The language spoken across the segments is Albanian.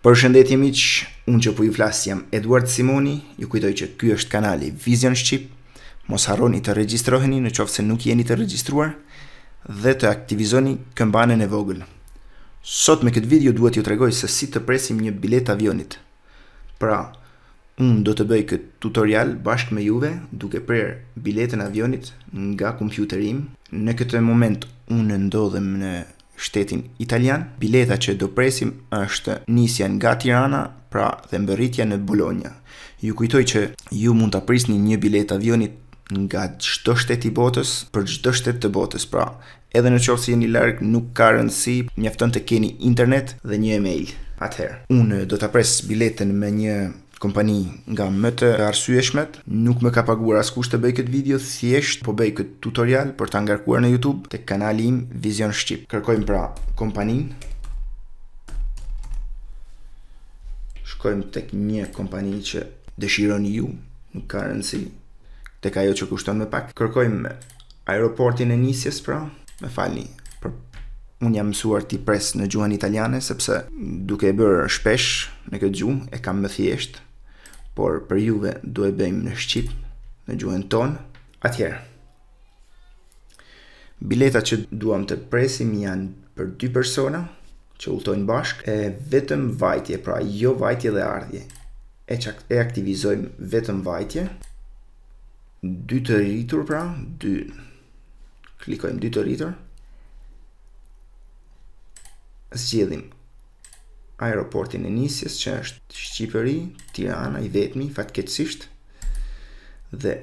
Përshëndetje miq, unë që po ju flas jam Eduard Simoni, ju kujtoj që ky është kanali Vizion Shqip. Mos harroni të regjistroheni në qoftë se nuk jeni të regjistruar dhe të aktivizoni këmbanën e vogël. Sot me këtë video do t'ju tregoj se si të presim një biletë avioni. Pra, unë do të bëj këtë tutorial bashkë me juve duke prerë biletën e avionit nga kompjuteri im. Në këtë moment unë ndodhem në shtetin italian. Bileta që do presim është nisja nga Tirana, pra dhe mbërritja në Bologna. Ju kujtoj që ju mund ta prisni një biletë avioni nga çdo shtet i botës për çdo shtet të botës, pra edhe në qoftë se jeni larg nuk ka rëndësi, mjafton të keni internet dhe një email. Atëherë, unë do ta pres biletën me një kompani nga më të arsyeshmet, nuk më ka paguar askush të bëj këtë video, thjesht po bëj këtë tutorial për ta ngarkuar në YouTube tek kanali im Vizion Shqip. Kërkojmë pra kompaninë. Shkojmë tek një kompani që dëshironi ju, nuk ka rëndësi, tek ajo që kushton më pak. Kërkojmë Aeroportin e nisjes pra, më falni, unë jam mësuar t'i pres në gjuhën italiane sepse duke e bërë shpesh në këtë gjuhë e kam më thjeshtë, por për juve do e bëjmë në shqip, në gjuhën tonë. Atëherë, biletat që duam të presim janë për dy persona që udhëtojnë bashkë, e vetëm vajtje, pra jo vajtje dhe ardhje. E, e aktivizojmë vetëm vajtje. Dy të rritur pra, dy. Klikojmë dy të rritur. Zgjedhim aeroportin e nisjes që është Shqipëri, Tirana i vetmi fatkeqësisht dhe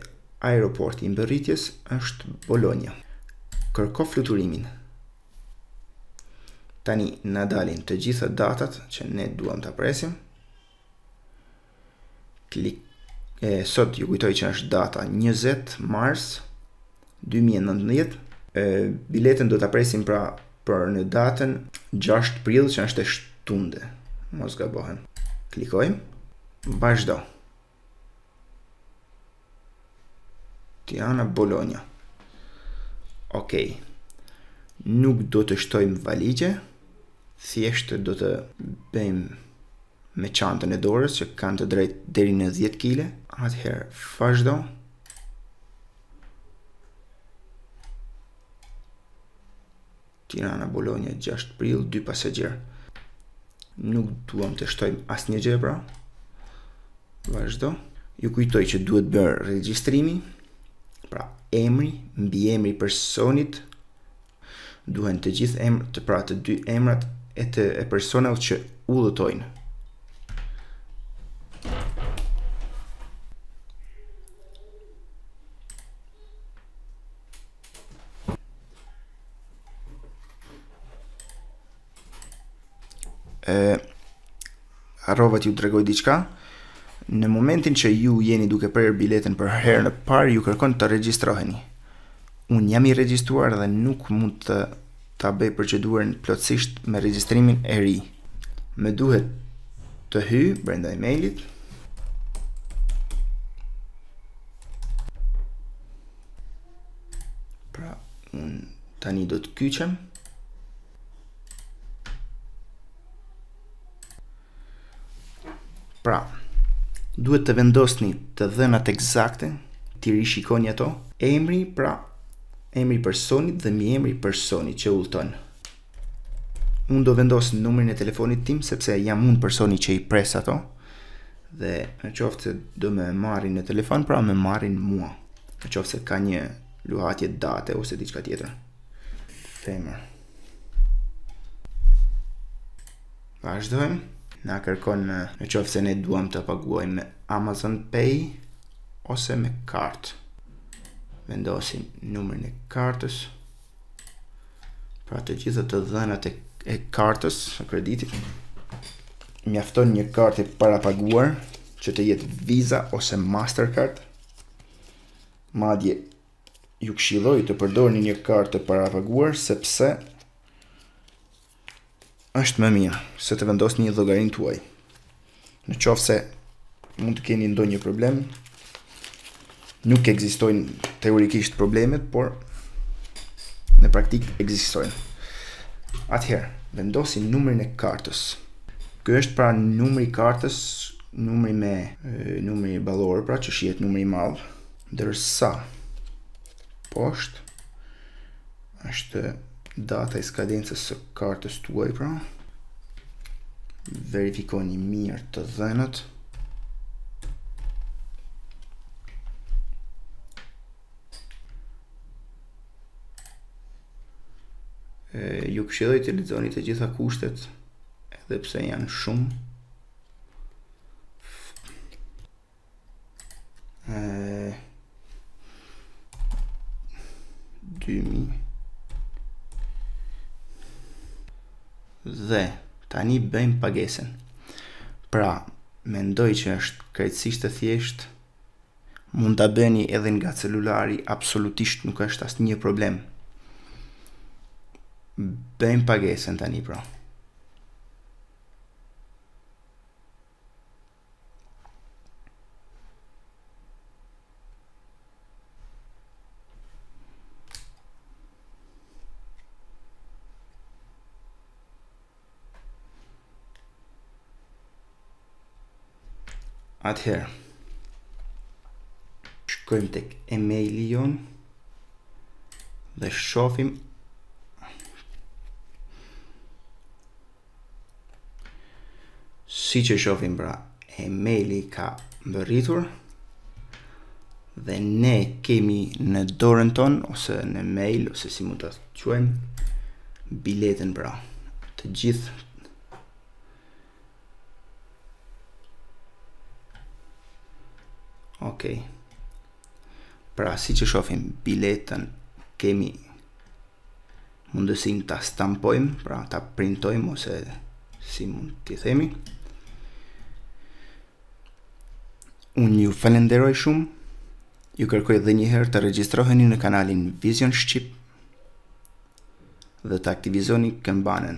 aeroporti i mbërritjes është Bologna. Kërko fluturimin. Tani na dalin të gjitha datat që ne duam ta presim. Klik e sot ju kujtoj që është data 20 mars 2019. E, biletën do ta presim pra për në datën 6 prill që është e shtunë, mos gabohem. Klikojmë. Vazhdo. Tirana Bologna. Okej. Nuk do të shtojmë valixhe, thjesht do të bëjmë me çantën e dorës që kanë të drejtë deri në 10 kg. Atëherë, vazhdo. Tirana Bologna 6 prill 2 pasagjer. Nuk duam të shtojmë asnjë gjë pra. Vazhdo. Ju kujtoj që duhet bërë regjistrimi. Pra, emri, mbiemri i personit, duhen të gjithë emrat, të pra të dy emrat e të e personave që udhëtojnë. e harrova t'ju tregoj diçka në momentin që ju jeni duke prerë biletën për herën e parë ju kërkon të regjistroheni unë jam i regjistruar dhe nuk mund ta bëj procedurën plotësisht me regjistrimin e ri më duhet të hy brenda emailit Pra, unë tani do të kyçem. Pra, duhet të vendosni të dhënat ekzakte, t'i rishikoni ato, emri, pra, emri i personit dhe mbiemri i personit që udhëton. Unë do vendos numrin e telefonit tim sepse jam unë personi që i pres ato dhe në qoftë se do më marrin në telefon, pra më marrin mua. Në qoftë se ka një luhatje date ose diçka tjetër. Femër. Vazhdojmë. Na kërkon në, në qoftë se ne duam të paguajmë me Amazon Pay ose me kartë. Vendosim numrin e kartës. Pra të gjitha të dhënat e, e kartës së kreditit mjafton një kartë e parapaguar që të jetë Visa ose Mastercard. Madje ju këshilloj të përdorni një kartë të parapaguar sepse është më mirë se të vendosni një llogarinë tuaj. Në qoftë se mund të keni ndonjë problem, nuk ekzistojnë teorikisht problemet, por në praktikë ekzistojnë. Atëherë, vendosim numrin e kartës. Ky është pra numri i kartës, numri me numri ballor, pra që shihet numri i madh, ndërsa poshtë Është data e skadencës së kartës tuaj, pra. Verifikoni mirë të dhënat. ju këshilloj të lexoni të gjitha kushtet edhe pse janë shumë e, dhe tani bëjmë pagesën pra mendoj që është krejtësisht e thjeshtë mund ta bëni edhe nga celulari absolutisht nuk është asnjë problem bëjmë pagesën tani pra Atëherë, shkojmë tek e-maili jonë dhe shofim Siç e shofim pra, emaili ka mbërritur dhe ne kemi në dorën tonë ose në mail ose si mund ta quajmë biletën pra të gjithë Ok pra siç shofim biletën kemi mundësinë ta stampojmë, pra ta printojmë ose si mund t'i themi. Unë ju falenderoj shumë, ju kërkoj dhe njëherë të regjistroheni në kanalin Vizion Shqip dhe të aktivizoni këmbanën.